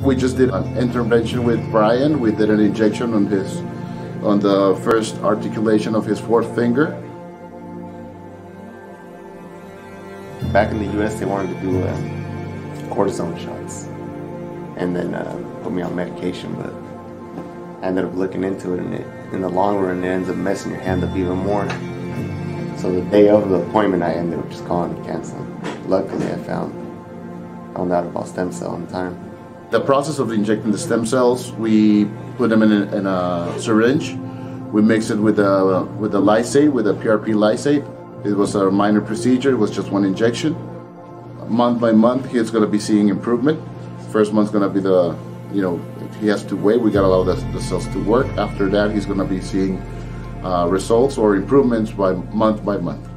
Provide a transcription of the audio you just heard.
We just did an intervention with Brian. We did an injection on his, on the first articulation of his fourth finger. Back in the U.S., they wanted to do uh, cortisone shots and then uh, put me on medication, but I ended up looking into it, and it, in the long run, it ends up messing your hand up even more. So the day of the appointment, I ended up just calling and canceling. Luckily, I found found out about stem cell in time. The process of injecting the stem cells, we put them in a, in a syringe. We mix it with a with a lysate, with a PRP lysate. It was a minor procedure. It was just one injection. Month by month, he's going to be seeing improvement. First month's going to be the, you know, he has to wait. We got to allow the, the cells to work. After that, he's going to be seeing uh, results or improvements by month by month.